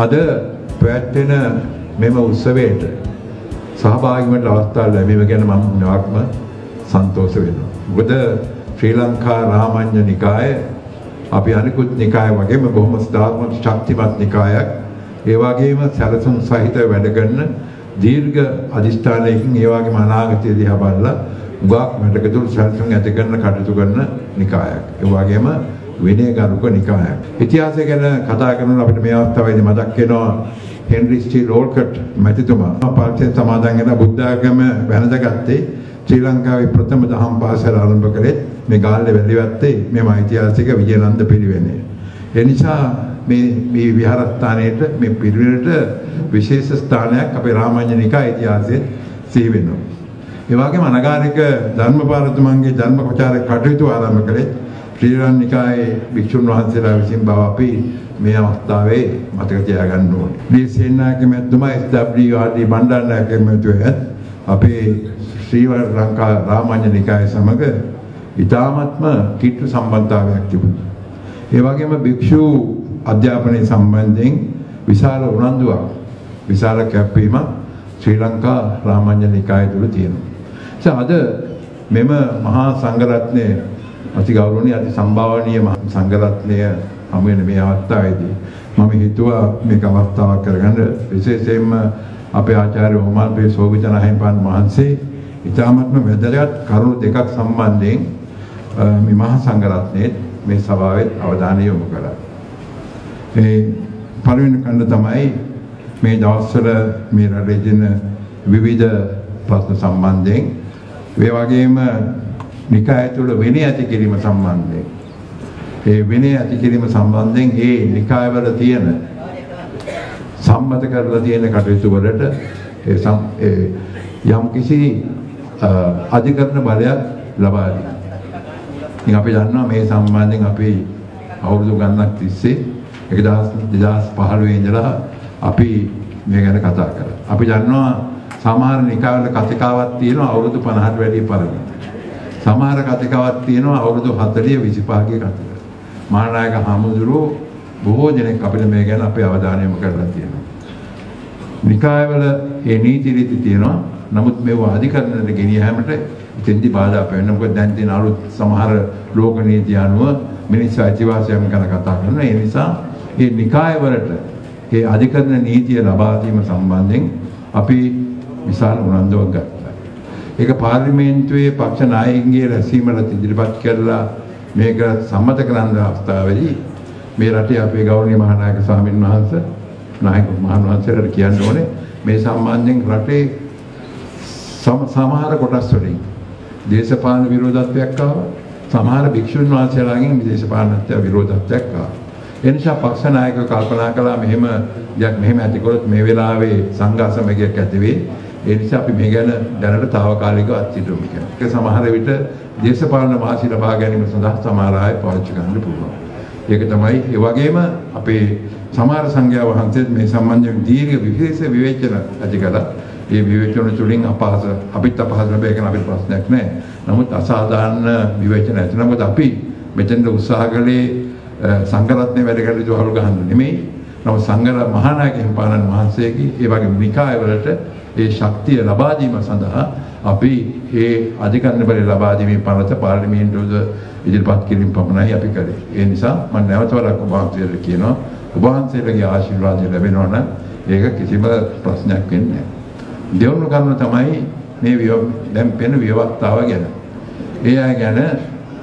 අද පැවැත්වෙන මෙම උත්සවයට සහභාගී වෙන්න අවස්ථාව ලැබීම ගැන මම නාක්ම සන්තෝෂ වෙනවා. මොකද ශ්‍රී ලංකා රාමඤ්ඤ නිකාය අපි අනිකුත් නිකාය වගේම බොහොම ස්ථාත්මක ශක්තිමත් නිකායක්. ඒ වගේම සැලසුම් සහිත වැඩ කරන දීර්ඝ අදිෂ්ඨානයකින් ඒ වගේම අනාගතය දිහා බලලා උගාක් වැඩකතුළු සැලසුම් ඇති කරන කටයුතු කරන නිකායක්. ඒ වගේම විනය ගරුක නිකායක්. ඉතිහාසය ගැන කතා කරනකොට අපිට මේ අවස්ථාවේදී මතක් වෙනවා හෙන්රි ස්ටී ලෝල්කට් මැතිතුමා පාර්ශ්වයෙන් සමාදන් වෙන බුද්ධ ආගම වැළඳගත්තේ ශ්‍රී ලංකාවේ ප්‍රථම දහම් පාසල ආරම්භ කළේ මේ ගාල්ලේ වැලිවත්තේ මෙම ඓතිහාසික විජයනන්ද පිරිවෙනේ. ඒ නිසා මේ මේ විහාරස්ථානයේට මේ පිරිවෙනට විශේෂ ස්ථානයක් අපේ රාමඤ්ඤනිකා ඉතිහාසයේ සිහි වෙනවා. ඒ වගේම අනගාരിക ධර්මපාලතුමන්ගේ ධර්ම ප්‍රචාර කටයුතු ආරම්භ කළේ ශ්‍රී ලංකාවේ භික්ෂුන් වහන්සේලා විසින් බව අපි මේ අවස්ථාවේ මතක තියාගන්න ඕනේ. මේ සේනාගේ මැතිතුමා SWRD බණ්ඩාරනායක මැතිතුමා අපේ ශ්‍රී ලංකා රාමඤ්ඤ නිකාය සමග ඊ타ත්ම කිට්ටු සම්බන්ධතාවයක් තිබුණා. ඒ වගේම භික්ෂු අධ්‍යාපනය සම්බන්ධයෙන් විශාල උනන්දුවක් විශාල කැපවීමක් ශ්‍රී ලංකා රාමඤ්ඤ නිකාය තුළ තියෙනවා. අද මෙම මහා සංඝරත්නය අති ගෞරවනීය අති සම්භාවනීය සංඝරත්නය හමු වෙන මේ අවස්ථාවේදී. මම හිතුවා මේක අවස්ථාවක් කරගන්න. විශේෂයෙන්ම අපේ ආචාර්ය ඕමාල්පේ සෝවිචනහිමිපාන් වහන්සේ ඉතාමත්ම වැදගත් කරුණු දෙකක් සම්බන්ධයෙන් මේ මහා සංඝරත්නයේ මේ සභාවෙත් අවධානය යොමු කළා. ඒ පළවෙනි කණ්ඩ තමයි මේ දවස්වල මේ රටේ තියෙන විවිධ ප්‍රශ්න සම්බන්ධයෙන්. ඒ වගේම නිකාය තුළ විනය ඇති කිරීම සම්බන්ධයෙන් ඒ විනය ඇති කිරීම සම්බන්ධයෙන් ඒ නිකායවල තියෙන සම්මත කරලා තියෙන කටයුතු වලට ඒ යම් කිසි අධිකරණ බලයක් ලබා දෙනවා. ඉතින් අපි දන්නවා මේ සම්බන්ධයෙන් අපි අවුරුදු ගණනක් තිස්සේ 2015 ඉඳලා අපි මේ ගැන කතා කරා. අපි දන්නවා සමහර නිකායවල කතිකාවක් තියෙනවා අවුරුදු 50ට වැඩි පරණ. සමහර කතිකාවක් තියෙනවා අවුරුදු 40 25 කතිකා. මහානායක හමුදුරුවෝ බොහෝ දෙනෙක් අපිට මේ ගැන අපේ අවධානය යොමු කරලා තියෙනවා. නිකායවල ඒ නීති රීති තියෙනවා. නමුත් මේවා අධිකරණයට ගෙනිය හැමට ඉතින්දි බාධා වෙනවා. මොකද දැන් තියෙන අලුත් සමහර ලෝක නීති අනුව මිනිස්සු අයිතිවාසිකම් ගැන කතා කරනවා. ඒ නිසා මේ නිකායවලට මේ අධිකරණ නීතිය ලබා දීම සම්බන්ධයෙන් අපි විශාල උනන්දුවක් ගත්තා. ඒක පාර්ලිමේන්තුවේ පක්ෂ නායකයන්ගේ රැස්වීමට ඉදිරිපත් කරලා මේක සම්මත කරන්න අවස්ථාවේදී මේ රටේ අපේ ගෞරවනීය මහානායක ස්වාමීන් වහන්සේ නායක මහාන් වහන්සේලාට කියන්න ඕනේ මේ සම්බන්ධයෙන් රටේ සමහර කොටස් වලින් දේශපාලන විරෝධත්වයක් ආවා. සමහර භික්ෂුන් වහන්සේලාගෙන් දේශපාලනත්ව විරෝධත්වයක් ආවා. ඒ නිසා පක්ෂ නායකව කල්පනා කළා මෙහෙම දෙයක් මෙහෙම ඇතිකොලොත් මේ වෙලාවේ සංඝාසමගයක් ඇති වෙයි ඒ නිසා අපි මේ ගැන දැනට తాවකාලිකව අත්හිටුමු කියලා. ඒක සමහර විට දේශපාලන වාසි ලබා ගැනීම සඳහා සමහර අය පාවිච්චි කරන්න පුළුවන්. ඒක තමයි ඒ වගේම අපේ සමහර සංඝයා වහන්සේත් මේ සම්බන්ධයෙන් දීර්ඝ විශේෂ විවේචන ඇති කළා. ඒ විවේචන තුලින් අපහාස අපිත් අපහාස ලැබෙයි කියන අපිට ප්‍රශ්නයක් නැහැ. නමුත් අසාධාරණ විවේචන ඇති. නමුත් අපි මෙතෙන්ද උත්සාහ කළේ සංඝරත්නයේ වැඩ කටයුතු අහුරු ගන්න නෙමෙයි. නමුත් සංඝර මහානායක හිමිපාණන් වහන්සේගේ ඒ වගේ නිකායවලට ඒ ශක්තිය ලබා දීම සඳහා අපි ඒ අධිකරණ බලය ලබා දීමේ පනත පාර්ලිමේන්තුවද ඉදිරිපත් කිරීම පමණයි අපි කළේ. ඒ නිසා මම නැවත වරක් ඔබ වහන්සේට කියනවා ඔබ වහන්සේලගේ ආශිර්වාදය ලැබෙනවා නම් ඒක කිසිම ප්‍රශ්නයක් වෙන්නේ නැහැ. දෙවුණු කරුණ තමයි මේ දැන් පෙන ව්‍යවස්ථාව ගැන. ඒ අය ගැන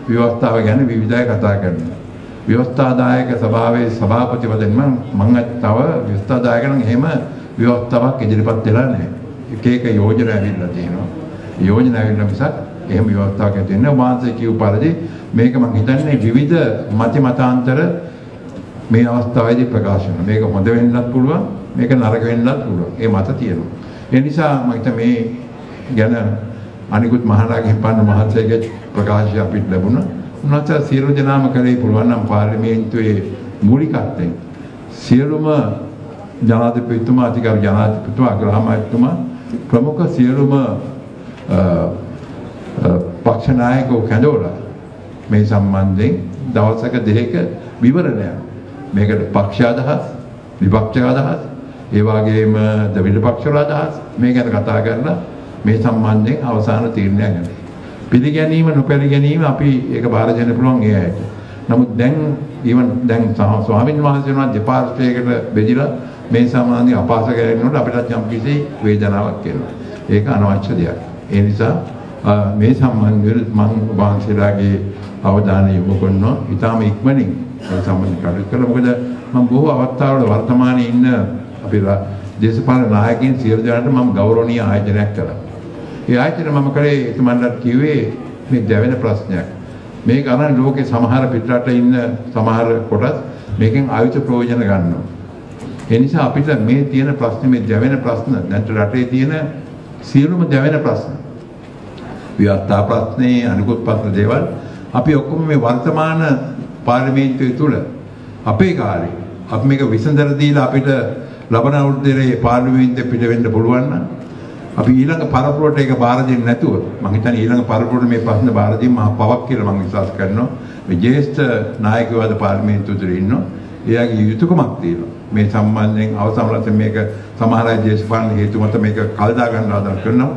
ව්‍යවස්ථාව ගැන විවිධය කතා කරනවා. ව්‍යවස්ථාදායක සභාවේ සභාපති වශයෙන් මම මම තව ව්‍යවස්ථාදායක නම් එහෙම ව්‍යවස්ථාවක් ඉදිරිපත් වෙලා නැහැ. එක එක යෝජනා ඇවිල්ලා තියෙනවා. යෝජනා ඇවිල්ලා මිසක් එහෙම ව්‍යවස්ථාවක් ඇති වෙන්නේ වාංශය කියු පරිදි මේක මම හිතන්නේ විවිධ මත මතාන්තර මේ අවස්ථාවේදී ප්‍රකාශ වෙනවා. මේක හොඳ වෙන්නත් පුළුවන්, මේක නරක වෙන්නත් පුළුවන්. ඒ මත තියෙනවා. ඒ නිසා මම හිත මේ ගැන අනිකුත් මහානායක හිමිපාණ මහත්තයාගේ ප්‍රකාශය අපිට ලැබුණා. උන්වහන්සේ සියලු දෙනාම කරේ පුළුවන් නම් පාර්ලිමේන්තුවේ මූලිකත්වයෙන් සියලුම ජනාධිපතිතුමා අධිකාර ජනාධිපතිතුමා අග්‍රාමාත්‍යතුමා ප්‍රමුඛ සියලුම පක්ෂ නායකව කැඳවලා මේ සම්බන්ධයෙන් දවසක දෙකක විවරණයක් මේකට පක්ෂ අදහස් විපක්ෂ අදහස්, ඒ වගේම ද්‍රවිඩ පක්ෂවල අදහස් මේ ගැන කතා කරලා මේ සම්බන්ධයෙන් අවසාන තීරණයක් ගන්න. පිළිගැනීම නොපිළිගැනීම අපි ඒක බාර දෙන්න පුළුවන් ඒ ඇයිට. නමුත් දැන් ඊවන් දැන් ස්වාමින් වහන්සේලා දෙපාර්ශ්වයකට බෙදිලා මේ සමාධිය අපහාස කරනකොට අපිට යම් කිසි වේදනාවක් එනවා. ඒක අනවශ්‍ය දෙයක්. ඒ නිසා මේ සම්බන්ධව මම වහන්සේලාගේ අවධානය යොමු කරනවා. ඊටාම ඉක්මනින් මේ සම්බන්ධ කටයුතු කළා. මොකද මම බොහෝ අවස්ථාවල වර්තමානයේ ඉන්න අපේ දේශපාලන නායකයින් සියලු දෙනාට මම ගෞරවනීය ආයෝජනයක් කළා. ඒ ආයතන මම කරේ එතුමන්ලට කිව්වේ මේ දැවෙන ප්‍රශ්නයක්. මේක අරන් ලෝකේ සමහර පිටරට ඉන්න සමහර කොටස් මේකෙන් ආයුධ ප්‍රයෝජන ගන්නවා. ඒ නිසා අපිට මේ තියෙන ප්‍රශ්න මේ දැවෙන ප්‍රශ්න දැන් රටේ තියෙන සියලුම දැවෙන ප්‍රශ්න ව්‍යවස්ථා ප්‍රශ්නේ අනිකුත් ප්‍රශ්න දේවල් අපි ඔක්කොම මේ වර්තමාන පාර්ලිමේන්තුවේ තුල අපේ කාලේ අපි මේක විසඳලා දීලා අපිට ලබන අවුරුද්දේ පාර්ලිමේන්තුවේ පිට වෙන්න පුළුවන් නම් අපි ඊළඟ පරපුරට ඒක බාර දෙන්නේ නැතුව මම හිතන්නේ ඊළඟ පරපුරට මේ ප්‍රශ්න බාර දීම මහා පවක් කියලා මම විශ්වාස කරනවා. මේ ජ්‍යෙෂ්ඨ නායකවද පාර්ලිමේන්තුව තුළ ඉන්නවා. එයාගේ යුතුයකමක් තියෙනවා. මේ සම්බන්ධයෙන් අවසන් වශයෙන් මේක සමහර අය දේශපාලන හේතු මත මේක කල්දා ගන්න ආදර කරනවා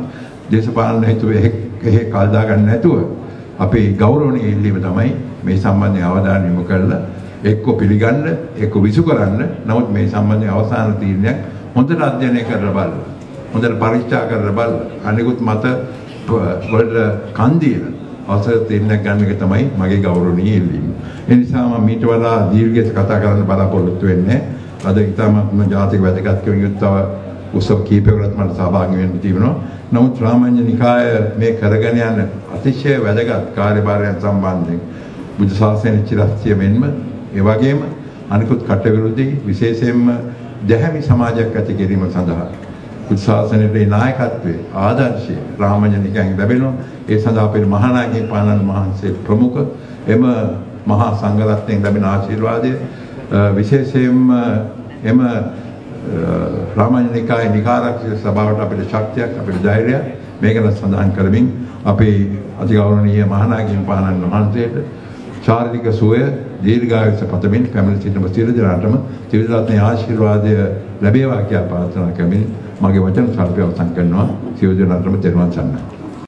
දේශපාලන හේතු එහෙ කල්දා ගන්න නැතුව අපේ ගෞරවණීය ඉල්ලීම තමයි මේ සම්බන්ධයෙන් අවධානය යොමු කරලා එක්ක පිළිගන්න එක්ක විසු කරන්න නමුත් මේ සම්බන්ධයෙන් අවසාන තීරණයක් හොඳට අධ්‍යයනය කරලා බලන්න හොඳට පරීක්ෂා කරලා බලන්න අනිකුත් මත වලට කන් දීලා අවසර තීරණයක් ගන්න එක තමයි මගේ ගෞරවණීය ඉල්ලීම. ඒ නිසා මම මීට වඩා දීර්ඝව කතා කරන්න බලාපොරොත්තු වෙන්නේ. අද ඉතාමත්ම ජාතික වැදගත්කමින් යුක්තව උත්සව කීපයකට මට සහභාගී වෙන්න තිබෙනවා. නමුත් රාමඤ්ඤ නිකාය මේ කරගෙන යන අතිශය වැදගත් කාර්යභාරයන් සම්බන්ධයෙන් බුද්ධ ශාසනයේ චිරස්තිය මෙන්ම ඒ වගේම අනිකුත් කටවිරුද්ධී විශේෂයෙන්ම දැහැමි සමාජයක් ඇති කිරීම සඳහා බුද්ධ ශාසනයේ නායකත්වයේ ආදර්ශය රාමඤ්ඤ නිකායෙන් ලැබෙනවා. ඒ සඳහා අපේ මහානායක පානන් වහන්සේ ප්‍රමුඛ එම මහා සංඝරත්නයෙන් ලැබෙන ආශිර්වාදය විශේෂයෙන්ම එම රාමඤ්ඤනිකාය නිකාරක්ෂක සභාවට අපිට ශක්තියක් අපිට ධෛර්යයක් මේක සඳහන් කරමින් අපේ අතිගෞරවනීය මහානායකින් පානන් වහන්සේට ශාරීරික සුවය දීර්ඝායුෂ පතමින් පැමිණ සිටින සියලු දෙනාටම ත්‍රිවිධ ආශිර්වාදය ලැබේවා කියලා ප්‍රාර්ථනා කරමින් මගේ වචන සල්පය අවසන් කරනවා සියලු දෙනාටම තෙරුවන් සරණයි